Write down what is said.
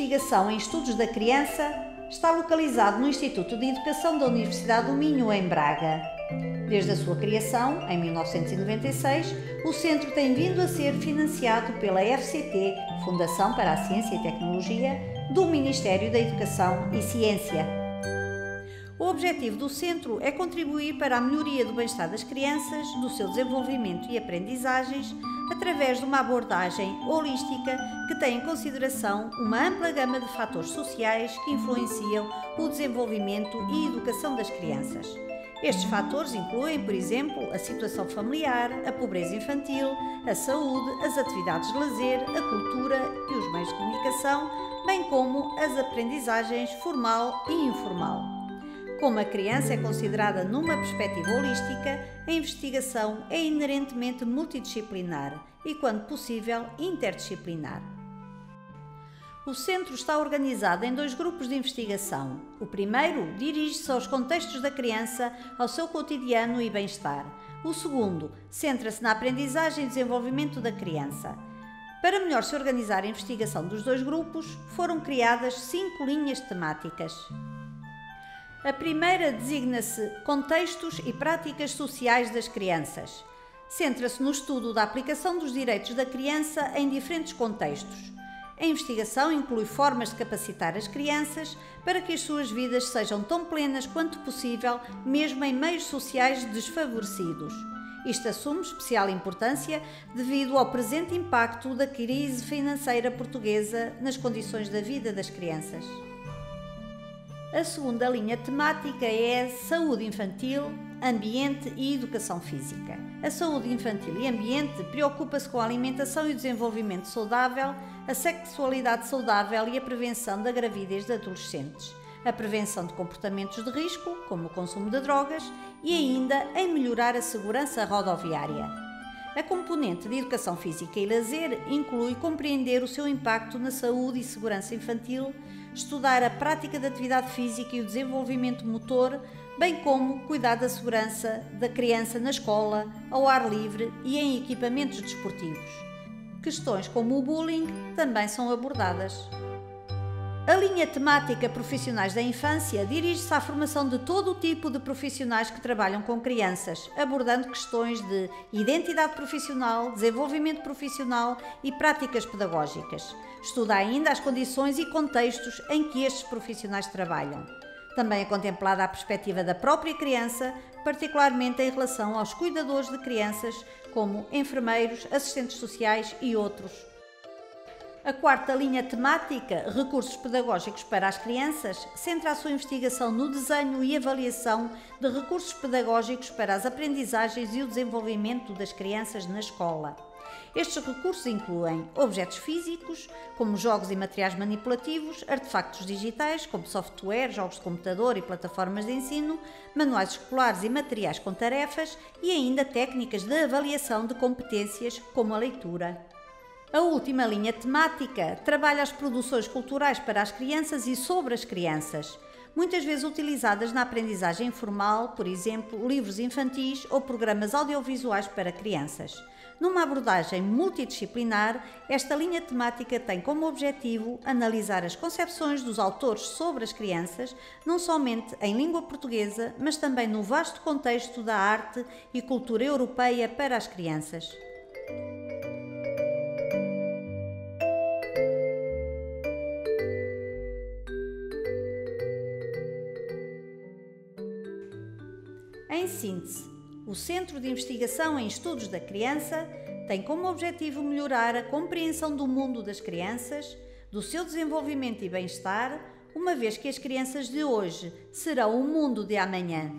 Investigação em Estudos da Criança está localizado no Instituto de Educação da Universidade do Minho, em Braga. Desde a sua criação, em 1996, o centro tem vindo a ser financiado pela FCT, Fundação para a Ciência e Tecnologia, do Ministério da Educação e Ciência. O objetivo do centro é contribuir para a melhoria do bem-estar das crianças, do seu desenvolvimento e aprendizagens, através de uma abordagem holística que tem em consideração uma ampla gama de fatores sociais que influenciam o desenvolvimento e educação das crianças. Estes fatores incluem, por exemplo, a situação familiar, a pobreza infantil, a saúde, as atividades de lazer, a cultura e os meios de comunicação, bem como as aprendizagens formal e informal. Como a criança é considerada numa perspectiva holística, a investigação é inerentemente multidisciplinar e, quando possível, interdisciplinar. O centro está organizado em dois grupos de investigação. O primeiro dirige-se aos contextos da criança, ao seu cotidiano e bem-estar. O segundo centra-se na aprendizagem e desenvolvimento da criança. Para melhor se organizar a investigação dos dois grupos, foram criadas cinco linhas temáticas. A primeira designa-se Contextos e Práticas Sociais das Crianças. Centra-se no estudo da aplicação dos direitos da criança em diferentes contextos. A investigação inclui formas de capacitar as crianças para que as suas vidas sejam tão plenas quanto possível, mesmo em meios sociais desfavorecidos. Isto assume especial importância devido ao presente impacto da crise financeira portuguesa nas condições da vida das crianças. A segunda linha temática é saúde infantil, ambiente e educação física. A saúde infantil e ambiente preocupa-se com a alimentação e o desenvolvimento saudável, a sexualidade saudável e a prevenção da gravidez de adolescentes, a prevenção de comportamentos de risco, como o consumo de drogas, e ainda em melhorar a segurança rodoviária. A componente de educação física e lazer inclui compreender o seu impacto na saúde e segurança infantil estudar a prática da atividade física e o desenvolvimento motor, bem como cuidar da segurança da criança na escola, ao ar livre e em equipamentos desportivos. Questões como o bullying também são abordadas. A linha temática Profissionais da Infância dirige-se à formação de todo o tipo de profissionais que trabalham com crianças, abordando questões de identidade profissional, desenvolvimento profissional e práticas pedagógicas. Estuda ainda as condições e contextos em que estes profissionais trabalham. Também é contemplada a perspectiva da própria criança, particularmente em relação aos cuidadores de crianças, como enfermeiros, assistentes sociais e outros. A quarta linha temática, Recursos Pedagógicos para as Crianças, centra a sua investigação no desenho e avaliação de recursos pedagógicos para as aprendizagens e o desenvolvimento das crianças na escola. Estes recursos incluem objetos físicos, como jogos e materiais manipulativos, artefactos digitais, como software, jogos de computador e plataformas de ensino, manuais escolares e materiais com tarefas e ainda técnicas de avaliação de competências, como a leitura. A última linha temática trabalha as produções culturais para as crianças e sobre as crianças muitas vezes utilizadas na aprendizagem informal, por exemplo, livros infantis ou programas audiovisuais para crianças. Numa abordagem multidisciplinar, esta linha temática tem como objetivo analisar as concepções dos autores sobre as crianças, não somente em língua portuguesa, mas também no vasto contexto da arte e cultura europeia para as crianças. Síntese, o Centro de Investigação em Estudos da Criança tem como objetivo melhorar a compreensão do mundo das crianças, do seu desenvolvimento e bem-estar, uma vez que as crianças de hoje serão o mundo de amanhã.